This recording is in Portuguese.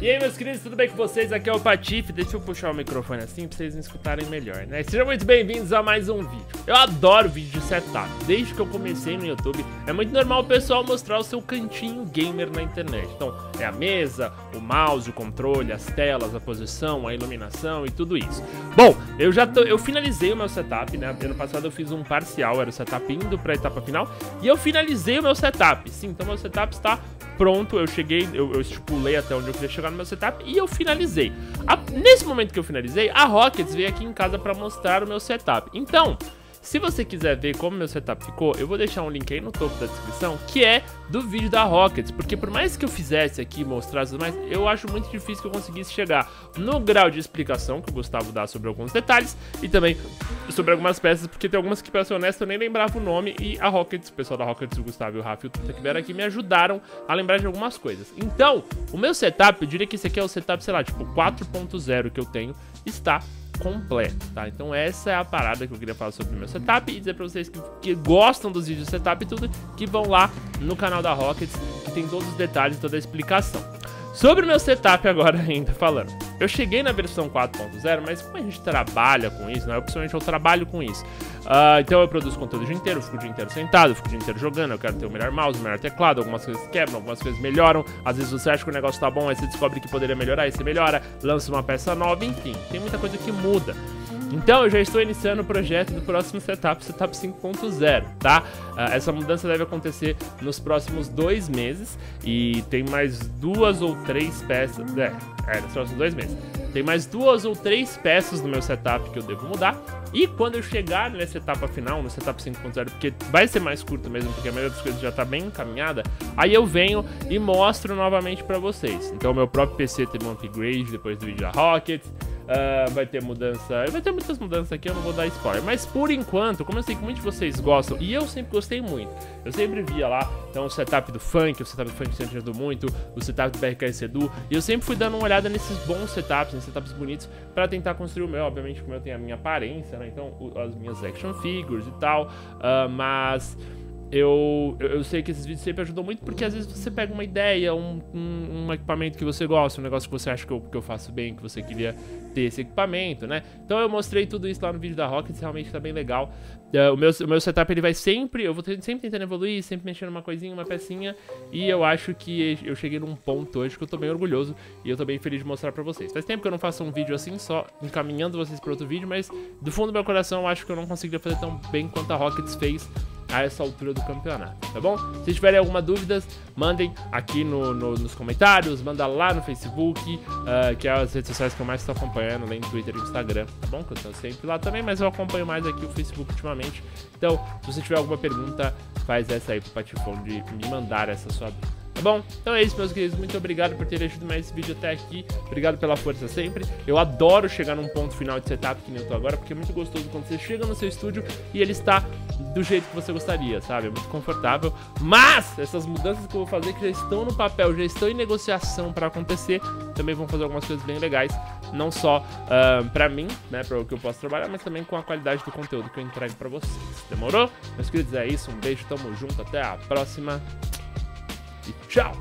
E aí, meus queridos, tudo bem com vocês? Aqui é o Patife. Deixa eu puxar o microfone assim pra vocês me escutarem melhor, né? Sejam muito bem-vindos a mais um vídeo. Eu adoro vídeo de setup. Desde que eu comecei no YouTube, é muito normal o pessoal mostrar o seu cantinho gamer na internet. Então, é a mesa, o mouse, o controle, as telas, a posição, a iluminação e tudo isso. Bom, eu já tô, eu finalizei o meu setup, né? Ano passado eu fiz um parcial, era o setup indo pra etapa final, e eu finalizei o meu setup. Sim, então meu setup está pronto, eu cheguei, eu, eu, estipulei até onde eu queria chegar no meu setup e eu finalizei. A, nesse momento que eu finalizei, a Rockets veio aqui em casa para mostrar o meu setup. Então, se você quiser ver como meu setup ficou, eu vou deixar um link aí no topo da descrição, que é do vídeo da Rockets, porque por mais que eu fizesse aqui, mostrasse tudo mais, eu acho muito difícil que eu conseguisse chegar no grau de explicação que o Gustavo dá sobre alguns detalhes e também sobre algumas peças, porque tem algumas que, pra ser honesto, eu nem lembrava o nome e a Rockets, o pessoal da Rockets, o Gustavo e o Rafa e o Tuta que vieram aqui me ajudaram a lembrar de algumas coisas. Então, o meu setup, eu diria que esse aqui é o setup, sei lá, tipo 4.0 que eu tenho, está completo, tá? Então essa é a parada que eu queria falar sobre o meu setup e dizer pra vocês que, que gostam dos vídeos de setup e tudo, que vão lá no canal da Rockets, que tem todos os detalhes, toda a explicação. Sobre o meu setup agora ainda falando. Eu cheguei na versão 4.0, mas como a gente trabalha com isso, né? Principalmente eu trabalho com isso. Uh, então eu produzo conteúdo o dia inteiro, eu fico o dia inteiro sentado, eu fico o dia inteiro jogando, eu quero ter o melhor mouse, o melhor teclado, algumas coisas quebram, algumas coisas melhoram. Às vezes você acha que o negócio tá bom, aí você descobre que poderia melhorar, aí você melhora, lança uma peça nova, enfim, tem muita coisa que muda. Então eu já estou iniciando o projeto do próximo setup, setup 5.0, tá? Uh, essa mudança deve acontecer nos próximos dois meses e tem mais duas ou três peças, é, é nos próximos dois meses. Tem mais duas ou três peças no meu setup que eu devo mudar. E quando eu chegar nessa etapa final, no setup 5.0, porque vai ser mais curto mesmo, porque a maioria das coisas já está bem encaminhada, aí eu venho e mostro novamente para vocês. Então, meu próprio PC teve um upgrade depois do vídeo da Rocket. Uh, vai ter mudança. Vai ter muitas mudanças aqui, eu não vou dar spoiler. Mas por enquanto, como eu sei que muitos de vocês gostam, e eu sempre gostei muito, eu sempre via lá, então o setup do funk, o setup do funk sempre ajudou muito, o setup do BRKS Edu, e eu sempre fui dando uma olhada nesses bons setups, nesses setups bonitos, para tentar construir o meu. Obviamente, como eu tenho a minha aparência, né? Então, as minhas action figures e tal, uh, mas eu, eu sei que esses vídeos sempre ajudam muito porque às vezes você pega uma ideia, um, um, um, equipamento que você gosta, um negócio que você acha que eu, que eu faço bem, que você queria ter esse equipamento, né? Então eu mostrei tudo isso lá no vídeo da Rockets, realmente tá bem legal. Uh, o, meu, o meu setup ele vai sempre, eu vou sempre tentando evoluir, sempre mexendo uma coisinha, uma pecinha, e eu acho que eu cheguei num ponto hoje que eu tô bem orgulhoso e eu tô bem feliz de mostrar pra vocês. Faz tempo que eu não faço um vídeo assim, só encaminhando vocês pra outro vídeo, mas do fundo do meu coração eu acho que eu não conseguiria fazer tão bem quanto a Rockets fez a essa altura do campeonato, tá bom? Se tiverem alguma dúvida, mandem aqui no, no, nos comentários, manda lá no Facebook, uh, que é as redes sociais que eu mais estou acompanhando, além do Twitter e Instagram, tá bom? Que eu estou sempre lá também, mas eu acompanho mais aqui o Facebook ultimamente. Então, se você tiver alguma pergunta, faz essa aí pro Patifão de me mandar essa sua dúvida. Tá bom? Então é isso, meus queridos. Muito obrigado por terem assistido mais esse vídeo até aqui. Obrigado pela força sempre. Eu adoro chegar num ponto final de setup que nem eu tô agora, porque é muito gostoso quando você chega no seu estúdio e ele está do jeito que você gostaria, sabe? É muito confortável. Mas essas mudanças que eu vou fazer, que já estão no papel, já estão em negociação para acontecer, também vão fazer algumas coisas bem legais. Não só uh, pra mim, né? Pra o que eu posso trabalhar, mas também com a qualidade do conteúdo que eu entrego pra vocês. Demorou? Meus queridos, é isso. Um beijo, tamo junto. Até a próxima. Tchau!